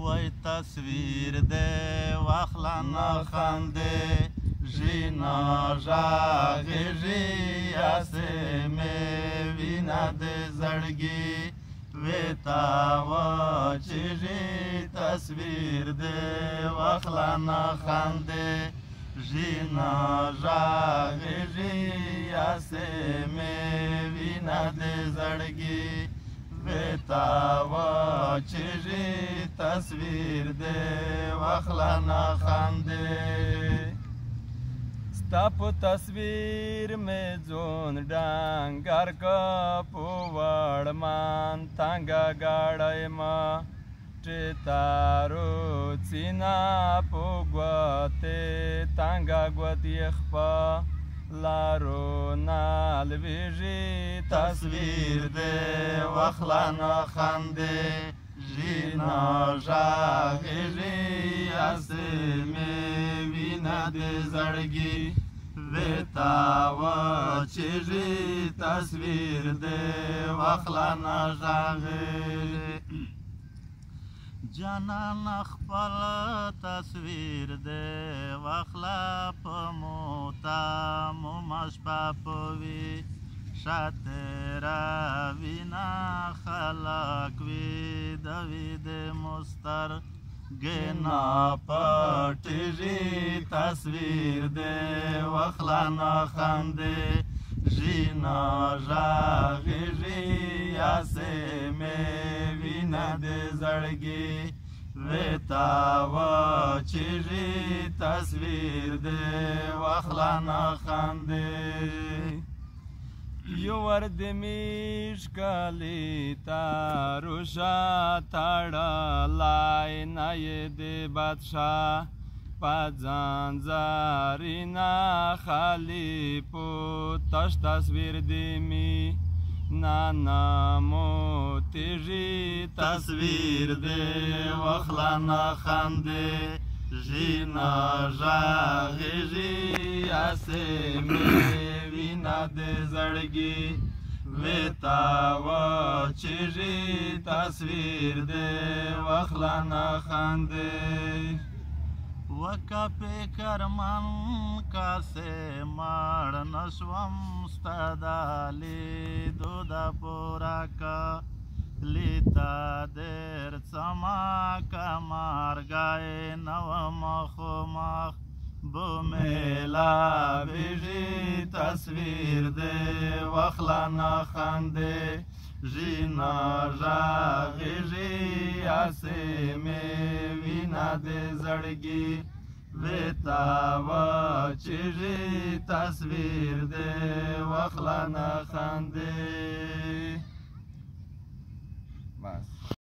وای تصویر دې واخلا نه خاندې ژینا ژاغېږي هسې مې وینه دې زړګي ویتا وچېږي تصویر دې واخلا نه خاندې ژینا ژاغېږي هسې مې وینه دې زړګي بتاوا چیجی تصویر دی واخلانا خاندی ستا په تصویر مې ځون ډانګر کا په وړمان تانګا گاړای ما چتارو سینا په غوته تانګا غوتی خپا لارونه لویږي تصویر دی وخلانه خندې ژینا ژاغېږي هسې مې وینه دې زړګي ویتا وچېږي تصویر دی وخلانه ژاغېږي جانان خپل تصویر دی واخلا په موتا مو مشپا پوي شاترا وینا خلق وی دوید مستر گنا پټری تصویر دی واخلا نه خندې جینا راغی ریاسه می نه د زړګي وتا و چې تصویر دې واخلا نه خاندې یو ور د میش کالی تا روشا تاړه لای نه دې بادشاه پځان زارینا خالی پو تش تصویر دی می نانامو تیجی تصویر دی وخلانا خنده جینا جاغی جی اسه می وینا دی زڑگی ویتا و چیجی تصویر دی وخلانا خنده وکه فکرمن کاسې ماړ نشوم ستا د لیدو د پوره که لیتا دیر سما که مارګی نو مخ مخ بومیلا بیجی تصویر دی وخلا نخنده جینا جاغی جی اسیمی نه دې زړګي ویتا و چې تصویر دې واخلا نه خاندې بس